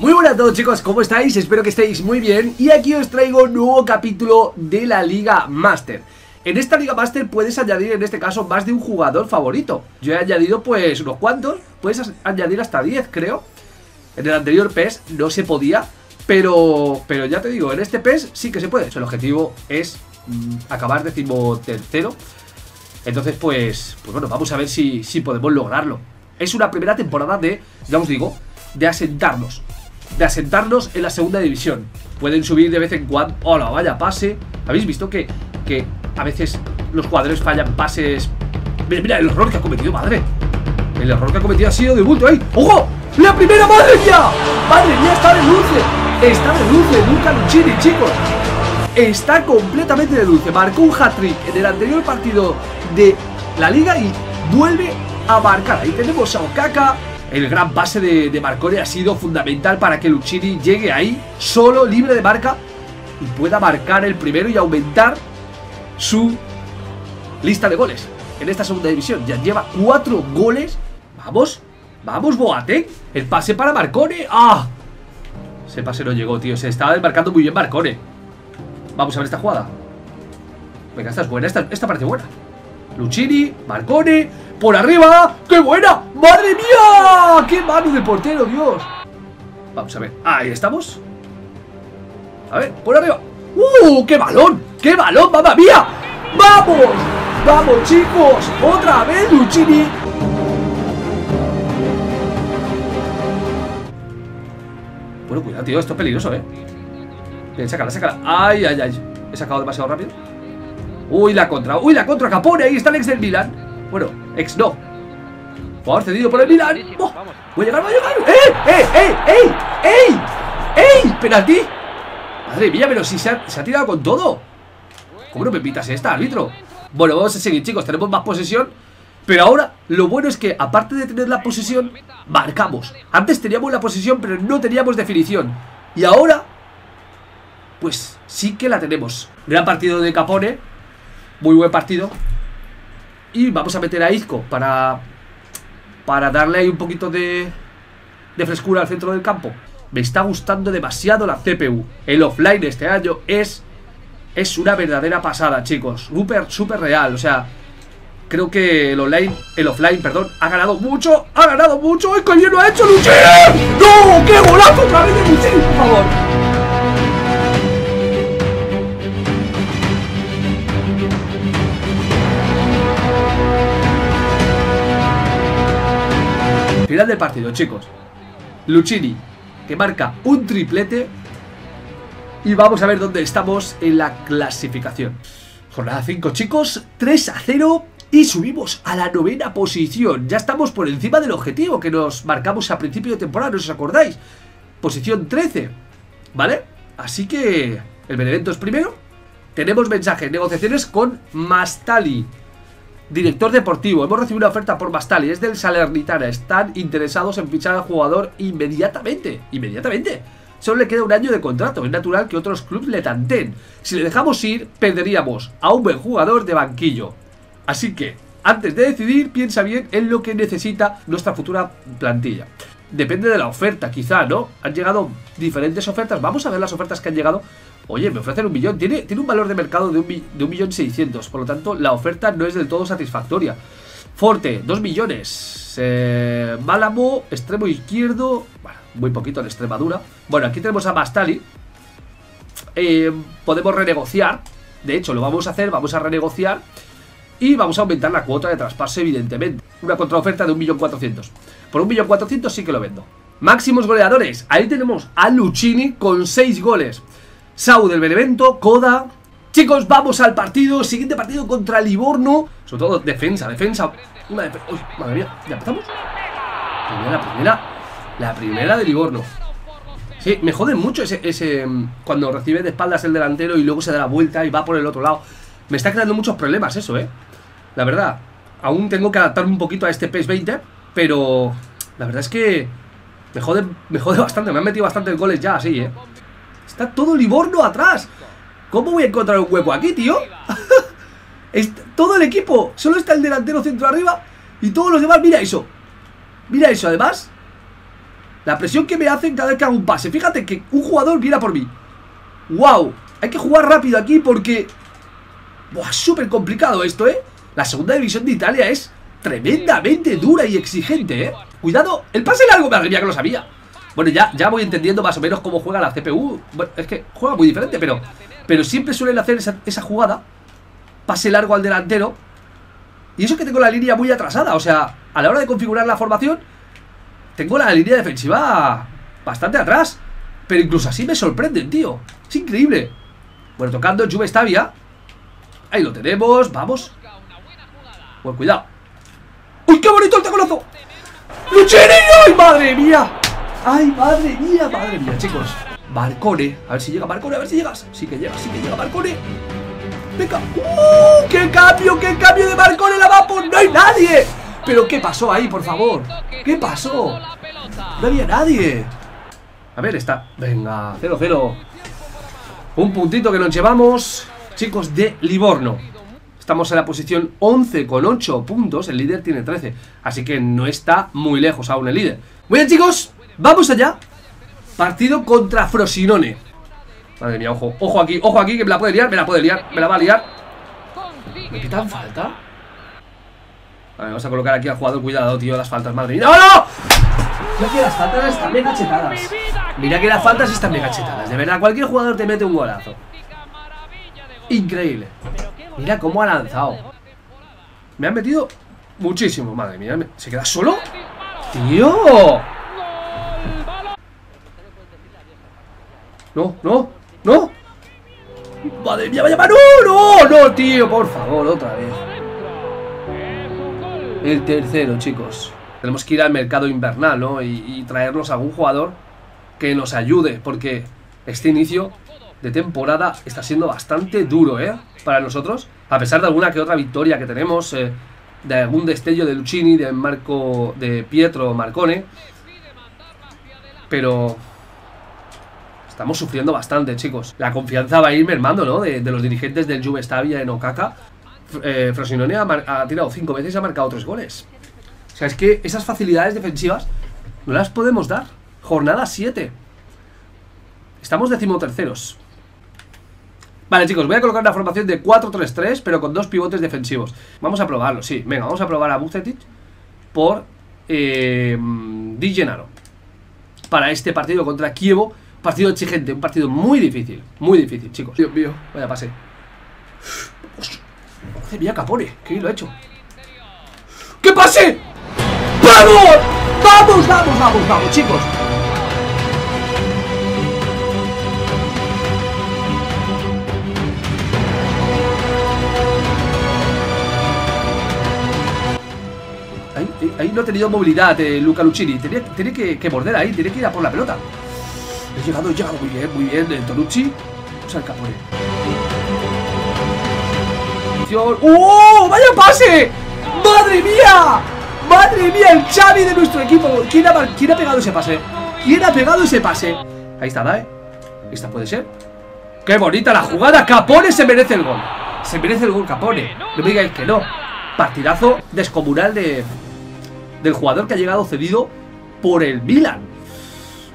Muy buenas a todos chicos, ¿cómo estáis? Espero que estéis muy bien. Y aquí os traigo un nuevo capítulo de la Liga Master. En esta Liga Master puedes añadir en este caso más de un jugador favorito. Yo he añadido pues unos cuantos, puedes añadir hasta 10 creo. En el anterior PES no se podía, pero, pero ya te digo, en este PES sí que se puede. El objetivo es mm, acabar décimo tercero Entonces pues, pues bueno, vamos a ver si, si podemos lograrlo. Es una primera temporada de, ya os digo, de asentarnos de asentarnos en la segunda división. Pueden subir de vez en cuando. ¡Hola, vaya pase! ¿Habéis visto que, que a veces los jugadores fallan pases? Mira, mira, el error que ha cometido, madre. El error que ha cometido ha sido de bulto ahí. ¡Ojo! ¡La primera madre mía! ¡Madre mía, está de dulce! Está de dulce, nunca Luchini, chicos. Está completamente de dulce. Marcó un hat-trick en el anterior partido de la liga y vuelve a marcar. Ahí tenemos a Okaka, el gran pase de, de Marcone ha sido fundamental para que Lucchini llegue ahí, solo, libre de marca, y pueda marcar el primero y aumentar su lista de goles en esta segunda división. Ya lleva cuatro goles. Vamos, vamos, Boateng. El pase para Marcone. ¡Ah! Ese pase no llegó, tío. Se estaba desmarcando muy bien Marcone. Vamos a ver esta jugada. Venga, esta es buena. Esta, esta parece buena. Lucchini, Marcone, por arriba. ¡Qué buena! ¡Madre mía! ¡Qué mano de portero, Dios! Vamos a ver. Ahí estamos. A ver, por arriba. ¡Uh! ¡Qué balón! ¡Qué balón! ¡Mamma mía! ¡Vamos! ¡Vamos, chicos! ¡Otra vez, Lucchini! Bueno, cuidado, tío. Esto es peligroso, ¿eh? Bien, sácala, sácala. ¡Ay, ay, ay! He sacado demasiado rápido. ¡Uy, la contra! ¡Uy, la contra! ¡Capone! Ahí está el ex del Milan. Bueno, ex no. Jugador cedido por el Milan. ¡Oh! ¡Voy a llegar, voy a llegar! ¡Eh, eh, eh, eh! ¡Ey! ¡Ey! ¡Penalti! Madre mía, pero si se ha, se ha tirado con todo. ¿Cómo no me pitas esta, árbitro? Bueno, vamos a seguir, chicos. Tenemos más posesión. Pero ahora, lo bueno es que, aparte de tener la posesión, marcamos. Antes teníamos la posesión, pero no teníamos definición. Y ahora, pues sí que la tenemos. Gran partido de Capone. Muy buen partido. Y vamos a meter a Izco para, para darle ahí un poquito de, de frescura al centro del campo. Me está gustando demasiado la CPU. El offline este año es, es una verdadera pasada, chicos. Súper, súper real. O sea, creo que el online, el offline, perdón, ha ganado mucho. Ha ganado mucho. ¡Ay, qué bien lo ha hecho Luchini! ¡No! ¡Qué golazo otra vez de Luchini, por favor! Final del partido, chicos. Lucchini, que marca un triplete. Y vamos a ver dónde estamos en la clasificación. Jornada 5, chicos. 3 a 0. Y subimos a la novena posición. Ya estamos por encima del objetivo que nos marcamos a principio de temporada, ¿no os acordáis? Posición 13. ¿Vale? Así que el Benevento es primero. Tenemos mensajes, negociaciones con Mastali. Director deportivo, hemos recibido una oferta por Bastali, es del Salernitana, están interesados en fichar al jugador inmediatamente, inmediatamente. Solo le queda un año de contrato, es natural que otros clubes le tanten. Si le dejamos ir, perderíamos a un buen jugador de banquillo. Así que, antes de decidir, piensa bien en lo que necesita nuestra futura plantilla. Depende de la oferta, quizá, ¿no? Han llegado diferentes ofertas, vamos a ver las ofertas que han llegado Oye, me ofrecen un millón. Tiene, tiene un valor de mercado de un, de un millón seiscientos. Por lo tanto, la oferta no es del todo satisfactoria. Forte, dos millones. Eh, Málamo, extremo izquierdo. Bueno, muy poquito en Extremadura. Bueno, aquí tenemos a Bastali. Eh, podemos renegociar. De hecho, lo vamos a hacer. Vamos a renegociar. Y vamos a aumentar la cuota de traspaso, evidentemente. Una contraoferta de un millón cuatrocientos. Por un millón cuatrocientos sí que lo vendo. Máximos goleadores. Ahí tenemos a Lucchini con seis goles. Sau del Benevento, Coda. Chicos, vamos al partido. Siguiente partido contra Livorno. Sobre todo defensa, defensa. Uy, madre mía, ¿ya empezamos? Primera, primera. La primera de Livorno. Sí, me jode mucho ese, ese. Cuando recibe de espaldas el delantero y luego se da la vuelta y va por el otro lado. Me está creando muchos problemas eso, eh. La verdad. Aún tengo que adaptarme un poquito a este PES 20. Pero. La verdad es que. Me jode, me jode bastante. Me han metido bastantes goles ya así, eh. Está todo Livorno atrás. ¿Cómo voy a encontrar un hueco aquí, tío? todo el equipo. Solo está el delantero centro arriba. Y todos los demás, mira eso. Mira eso, además. La presión que me hacen cada vez que hago un pase. Fíjate que un jugador viene por mí. ¡Wow! Hay que jugar rápido aquí porque... Buah, súper complicado esto, ¿eh? La segunda división de Italia es tremendamente dura y exigente, ¿eh? Cuidado, el pase largo, madre mía que lo sabía Bueno, ya, ya voy entendiendo más o menos cómo juega la CPU Bueno, es que juega muy diferente, pero Pero siempre suelen hacer esa, esa jugada Pase largo al delantero. Y eso que tengo la línea muy atrasada O sea, a la hora de configurar la formación Tengo la línea defensiva Bastante atrás. Pero incluso así me sorprenden, tío. Es increíble. Bueno, tocando Juve Stavia Ahí lo tenemos, vamos. Buen cuidado. ¡Uy, qué bonito el tacolazo! ¡Luchini! ¡Ay, madre mía! ¡Ay, madre mía, madre mía, chicos! Marcone, a ver si llega Marcone, a ver si llegas Sí que llega, sí que llega Marcone Venga ¡Uh! ¡Qué cambio, qué cambio de Marcone la va por! ¡No hay nadie! ¿Pero qué pasó ahí, por favor? ¿Qué pasó? No había nadie A ver, está Venga, 0-0 Un puntito que nos llevamos Chicos de Livorno Estamos en la posición 11 con 8 puntos El líder tiene 13 Así que no está muy lejos aún el líder Muy bien chicos, vamos allá Partido contra Frosinone Madre mía, ojo, ojo aquí, ojo aquí Que me la puede liar, me la puede liar, me la va a liar ¿Me quitan falta? vamos a colocar aquí al jugador Cuidado, tío, las faltas, madre mía ¡No, no! Mira que las faltas están bien cachetadas Mira que las faltas están bien cachetadas De verdad, cualquier jugador te mete un golazo Increíble Mira cómo ha lanzado. Me han metido muchísimo. Madre mía, ¿se queda solo? ¡Tío! No, no, no. Madre mía, vaya mano. No, no, tío, por favor, otra vez. El tercero, chicos. Tenemos que ir al mercado invernal, ¿no? Y, traernos a algún jugador que nos ayude. Porque este inicio de temporada está siendo bastante duro, ¿eh? Para nosotros, a pesar de alguna que otra victoria que tenemos, eh, de algún destello de Lucini, de Marco, de Pietro Marcone, pero estamos sufriendo bastante, chicos. La confianza va a ir mermando, ¿no? De, los dirigentes del Juve Stabia en Okaka. Eh, Frosinone ha, tirado cinco veces y ha marcado tres goles. O sea, es que esas facilidades defensivas no las podemos dar. Jornada 7. Estamos decimoterceros. Vale, chicos, voy a colocar una formación de 4-3-3, pero con dos pivotes defensivos. Vamos a probarlo, sí. Venga, vamos a probar a Bucetic por eh, Di Gennaro. Para este partido contra Kievo. Partido exigente, un partido muy difícil. Muy difícil, chicos. Dios mío, vaya pase. Hace mía Capone, que lo ha hecho. ¡Que pase! ¡Vamos! ¡Vamos, vamos, vamos, vamos, chicos! Ahí, no ha tenido movilidad eh, Luca Lucini. Tenía, que, morder ahí, tiene que ir a por la pelota. Llegado, llegado muy bien, muy bien. El Tonucci. Vamos al Capone. ¡Oh! ¡Vaya pase! ¡Madre mía! ¡Madre mía! El Xavi de nuestro equipo. ¿Quién ha, ¿Quién ha pegado ese pase? ¿Quién ha pegado ese pase? Ahí está, Dae. Esta puede ser. ¡Qué bonita la jugada! Capone se merece el gol. Se merece el gol Capone. No me digáis que no. Partidazo descomunal de, del jugador que ha llegado cedido por el Milan.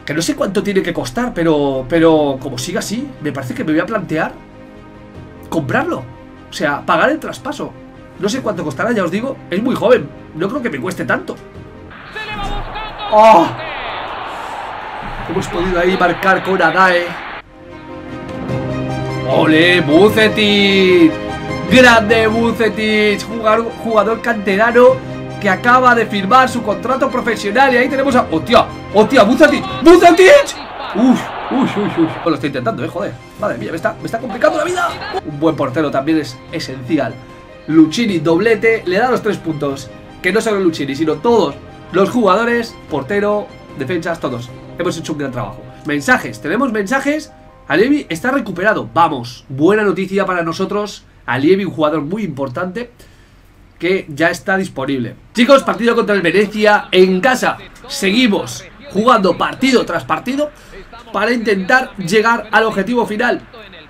Que no sé cuánto tiene que costar, pero, pero como siga así, me parece que me voy a plantear comprarlo. O sea, pagar el traspaso. No sé cuánto costará, ya os digo. Es muy joven. No creo que me cueste tanto. ¡Oh! Hemos podido ahí marcar con Adae. ¡Ole! ¡Bucetic! ¡Grande Bucetic! Jugador, jugador canterano que acaba de firmar su contrato profesional Y ahí tenemos a... ¡Hostia! ¡Hostia! ¡Bucetic! ¡Bucetic! ¡Uf! ¡Uf! ¡Uf! uf. Pues lo estoy intentando, eh, joder Madre mía, me está, me está complicando la vida Un buen portero también es esencial Lucini, doblete, le da los tres puntos Que no solo Lucini, sino todos Los jugadores, portero, defensas, todos Hemos hecho un gran trabajo Mensajes, tenemos mensajes Alevi está recuperado, vamos Buena noticia para nosotros Alievi, un jugador muy importante que ya está disponible. Chicos, partido contra el Venecia en casa. Seguimos jugando partido tras partido para intentar llegar al objetivo final,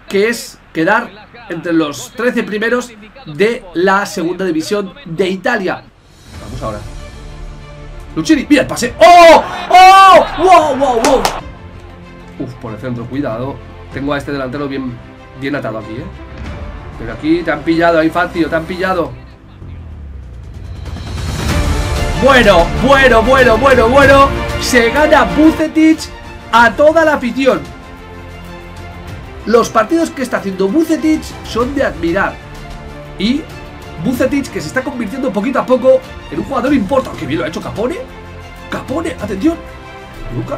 que es quedar entre los 13 primeros de la segunda división de Italia. Vamos ahora. Lucini, mira el pase. ¡Oh! ¡Oh! ¡Wow! ¡Wow! ¡Wow! Uf, por el centro, cuidado. Tengo a este delantero bien, bien atado aquí, ¿eh? Pero aquí te han pillado, ahí fácil, te han pillado. Bueno, bueno, bueno, bueno, bueno. Se gana Bucetich a toda la afición. Los partidos que está haciendo Bucetich son de admirar. Y Bucetich que se está convirtiendo poquito a poco en un jugador importante. Que bien lo ha hecho Capone. Capone, atención. Luca.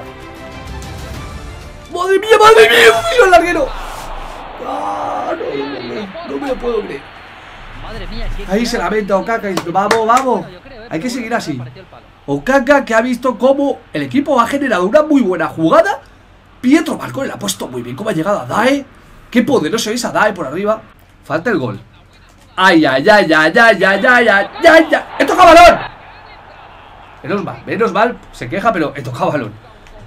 ¡Madre mía, madre mía! ¡Un larguero! ¡Ah, no me lo puedo creer. Ahí se lamenta Okaka y dice, vamos, vamos. Hay que seguir así. Okaka que ha visto cómo el equipo ha generado una muy buena jugada. Pietro Marcone le ha puesto muy bien cómo ha llegado a Dae. Qué poderoso es a Dae por arriba. Falta el gol. Ay, ay, ay, ay, ay, ay, ay, ay, ay, ay. ¡He tocado balón! Menos mal, menos mal. Se queja, pero he tocado balón.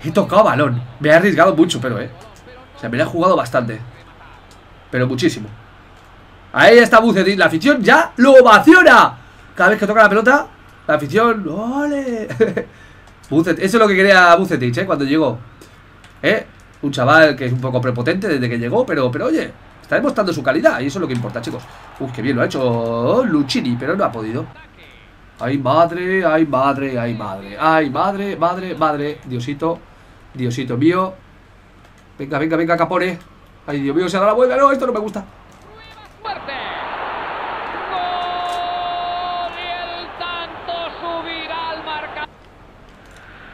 He tocado balón. Me he arriesgado mucho, pero, eh. O sea, me la he jugado bastante. Pero muchísimo. Ahí está Bucetic. La afición ya lo ovaciona. Cada vez que toca la pelota, la afición. ¡Ole! Eso es lo que quería Bucetic, ¿eh? Cuando llegó. ¿Eh? Un chaval que es un poco prepotente desde que llegó, pero, pero oye, está demostrando su calidad y eso es lo que importa, chicos. Uf, qué bien lo ha hecho Luchini, pero no ha podido. Ay, madre, ay, madre, ay, madre. Ay, madre, madre, madre. Diosito, Diosito mío. Venga, venga, venga, Capone. Ay, Dios mío, se da la vuelta. No, esto no me gusta.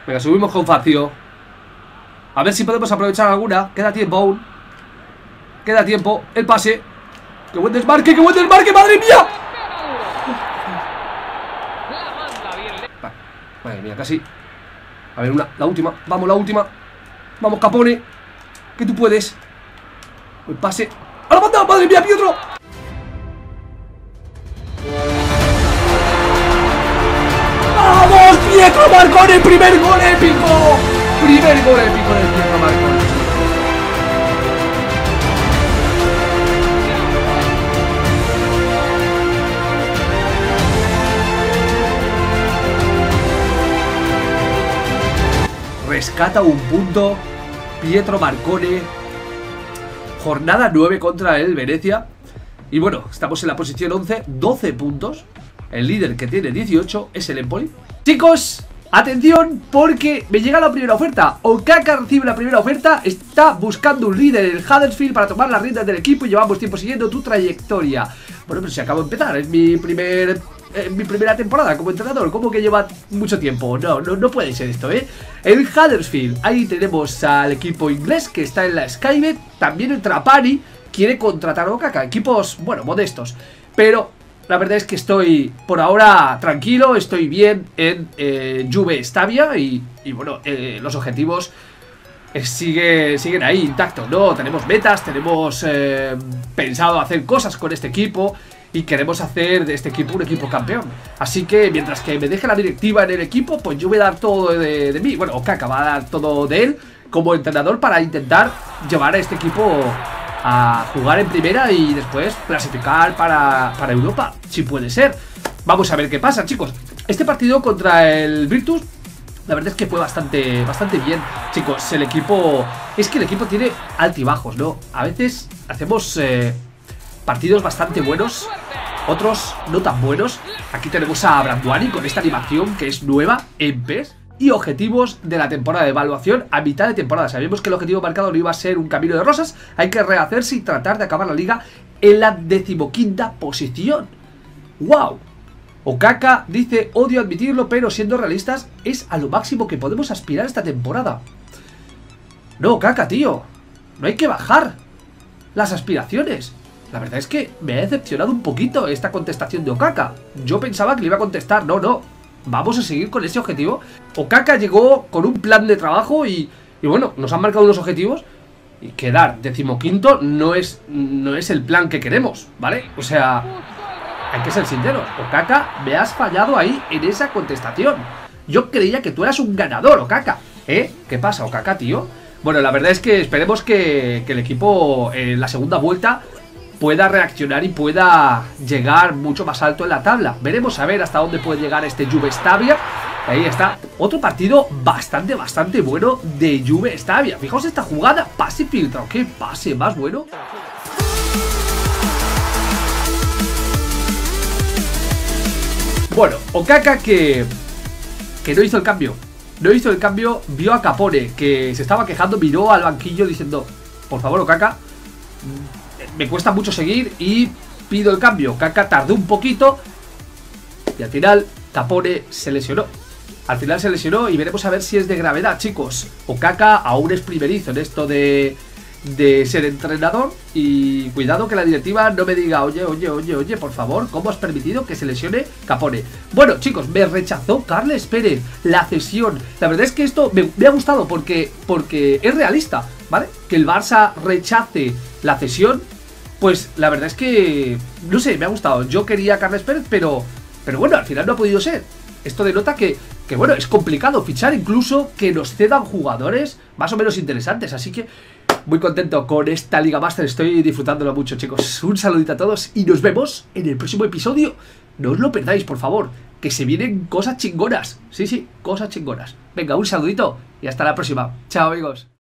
Venga, subimos con Facio. A ver si podemos aprovechar alguna. Queda tiempo aún. Queda tiempo. El pase. ¡Qué buen desmarque! ¡Qué buen desmarque! ¡Madre mía! Madre mía, casi. A ver, una, la última. Vamos, la última. Vamos, Capone. Que tú puedes. El pase. ¡A la banda! ¡Madre mía, Pietro! Pietro Marcone! ¡Primer gol épico! Primer gol épico de Pietro Marcone. Rescata un punto Pietro Marcone Jornada 9 contra el Venecia Y bueno, estamos en la posición 11 12 puntos El líder que tiene 18 es el Empoli Chicos, atención porque me llega la primera oferta Okaka recibe la primera oferta Está buscando un líder en el Huddersfield Para tomar las riendas del equipo y llevamos tiempo siguiendo tu trayectoria Bueno, pero si acabo de empezar Es mi primer mi primera temporada como entrenador, como que lleva mucho tiempo. No, no, no puede ser esto, ¿eh? El Huddersfield, ahí tenemos al equipo inglés que está en la Skybet. También el Trapani quiere contratar a Okaka. Equipos, bueno, modestos. Pero la verdad es que estoy por ahora tranquilo, estoy bien en eh, Juve Stavia y, bueno, eh, los objetivos eh, sigue, siguen ahí intactos, ¿no? Tenemos metas, tenemos eh, pensado hacer cosas con este equipo y queremos hacer de este equipo un equipo campeón. Así que mientras que me deje la directiva en el equipo, pues yo voy a dar todo de, mí. Bueno, Okaka va a dar todo de él como entrenador para intentar llevar a este equipo a jugar en primera y después clasificar para, para Europa, si puede ser. Vamos a ver qué pasa, chicos. Este partido contra el Virtus la verdad es que fue bastante, bastante bien Chicos, el equipo... Es que el equipo tiene altibajos, ¿no? A veces hacemos eh, partidos bastante buenos Otros no tan buenos Aquí tenemos a Branduani con esta animación que es nueva en PES y objetivos de la temporada de evaluación a mitad de temporada. Sabíamos que el objetivo marcado no iba a ser un camino de rosas, hay que rehacerse y tratar de acabar la liga en la decimoquinta posición. ¡Wow! Okaka dice, odio admitirlo, pero siendo realistas, es a lo máximo que podemos aspirar esta temporada. No, Okaka, tío. No hay que bajar las aspiraciones. La verdad es que me ha decepcionado un poquito esta contestación de Okaka. Yo pensaba que le iba a contestar, no, no. Vamos a seguir con ese objetivo. Okaka llegó con un plan de trabajo y, y bueno, nos han marcado unos objetivos. Y quedar decimoquinto no es, no es el plan que queremos, ¿vale? O sea, hay que ser sinceros. Okaka, me has fallado ahí en esa contestación. Yo creía que tú eras un ganador, Okaka. ¿Eh? ¿Qué pasa, Okaka, tío? Bueno, la verdad es que esperemos que, que el equipo en la segunda vuelta pueda reaccionar y pueda llegar mucho más alto en la tabla. Veremos a ver hasta dónde puede llegar este Juve Stavia. Ahí está. Otro partido bastante, bastante bueno de Juve. Está bien. Fijaos esta jugada. Pase filtrado. Qué pase más bueno. Bueno, Okaka que, que no hizo el cambio. No hizo el cambio, vio a Capone que se estaba quejando, miró al banquillo diciendo, por favor Okaka, me cuesta mucho seguir y pido el cambio. Okaka tardó un poquito y al final Capone se lesionó. Al final se lesionó y veremos a ver si es de gravedad, chicos. Okaka aún es primerizo en esto de de ser entrenador y cuidado que la directiva no me diga, oye, oye, oye, oye, por favor, ¿cómo has permitido que se lesione Capone? Bueno, chicos, me rechazó Carles Pérez la cesión. La verdad es que esto me, ha gustado porque, porque es realista, ¿vale? Que el Barça rechace la cesión, pues la verdad es que, no sé, me ha gustado. Yo quería a Carles Pérez, pero, pero bueno, al final no ha podido ser. Esto denota que, que, bueno, es complicado fichar incluso que nos cedan jugadores más o menos interesantes. Así que muy contento con esta Liga Master, estoy disfrutándolo mucho chicos. Un saludito a todos y nos vemos en el próximo episodio. No os lo perdáis, por favor, que se vienen cosas chingonas. Sí, sí, cosas chingonas. Venga, un saludito y hasta la próxima. Chao amigos.